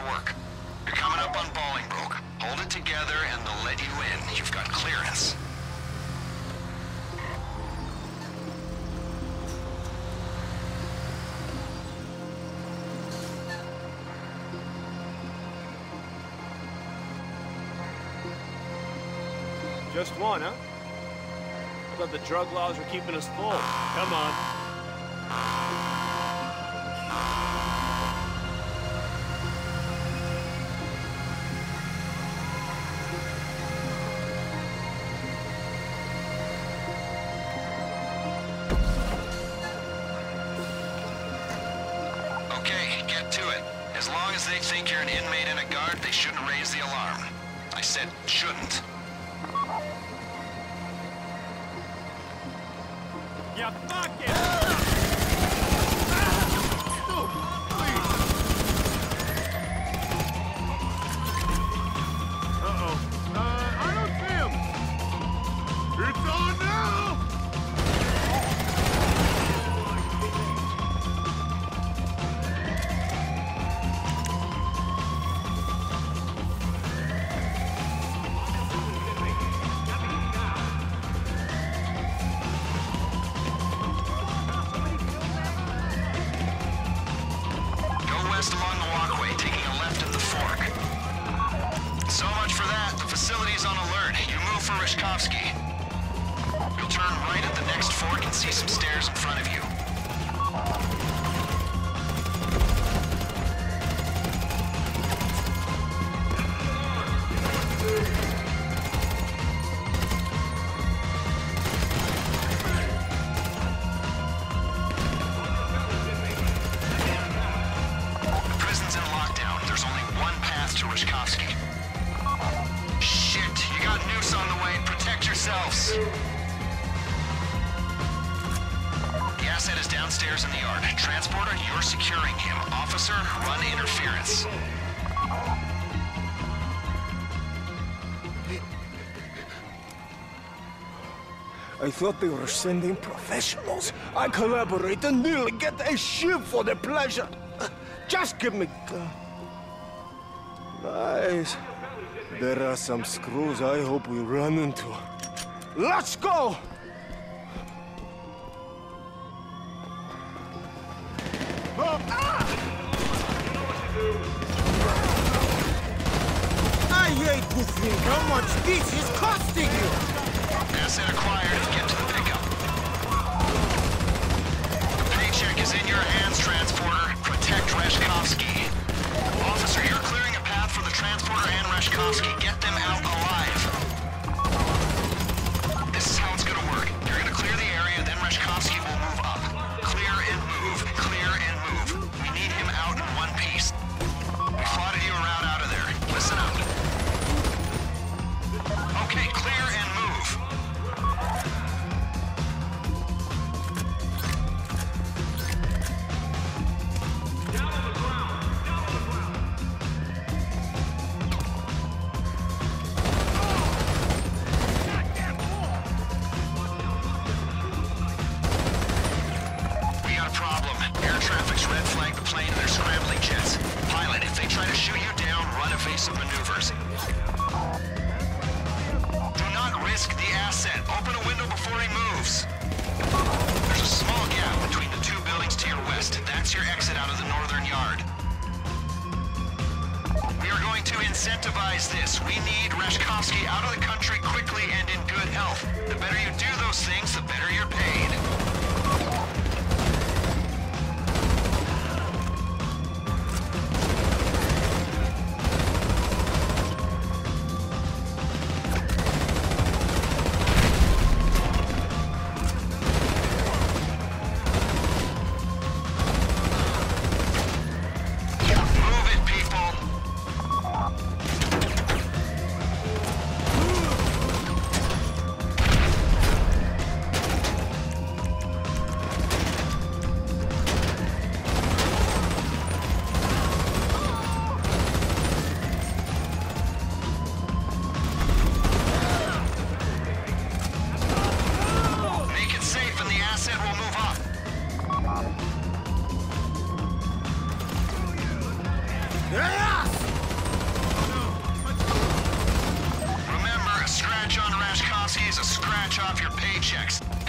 to work. You're coming up on Bolingbroke. Hold it together and they'll let you in. You've got clearance. Just one, huh? I thought the drug laws were keeping us full. Come on. To it. As long as they think you're an inmate and a guard, they shouldn't raise the alarm. I said shouldn't. Some stairs in front of you. I thought they were sending professionals. I collaborate and nearly get a ship for the pleasure. Just give me... Nice. There are some screws I hope we run into. Let's go! I hate to think how much this is costing you! Asset acquired. Get to the pickup. The paycheck is in your hands, Transporter. Protect Rashkovsky. Officer, you're clearing a path for the Transporter and Rashkovsky. Get them out alive. Try to shoot you down, run evasive maneuvers. Do not risk the asset. Open a window before he moves. There's a small gap between the two buildings to your west. That's your exit out of the northern yard. We are going to incentivize this. We need Rashkovsky out of the country quickly and in good health. The better you do those things, the better you're paid. Off your paychecks.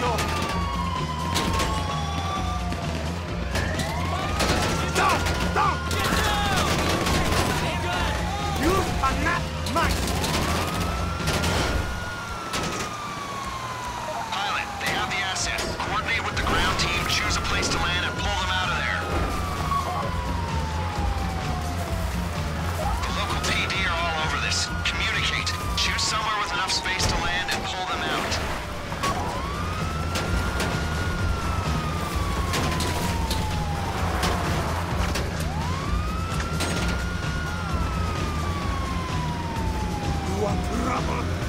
Don't Trouble!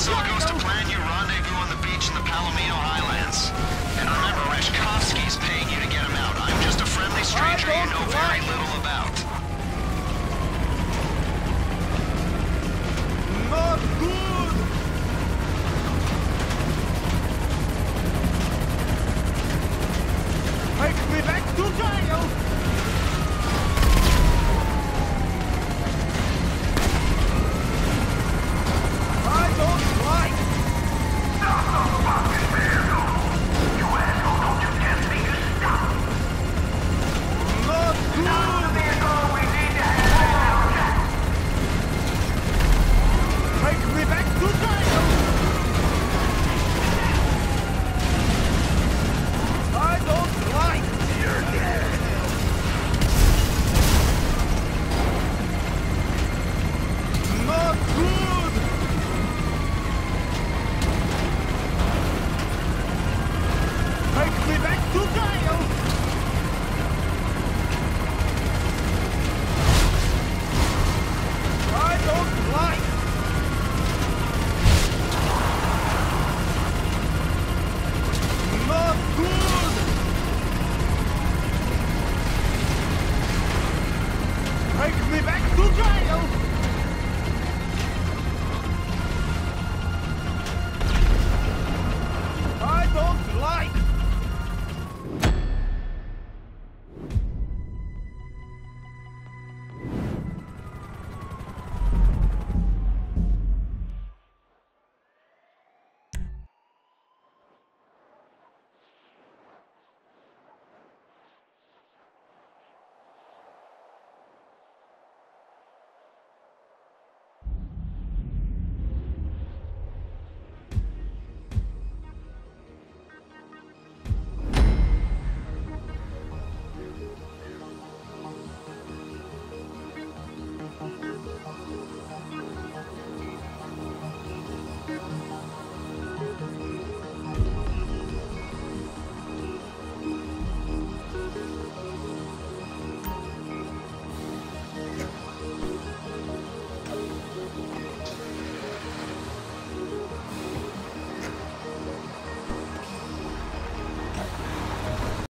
this all goes to plan, you rendezvous on the beach in the Palomino Highlands. And remember, Rashkovsky's paying you to get him out. I'm just a friendly stranger you know very little.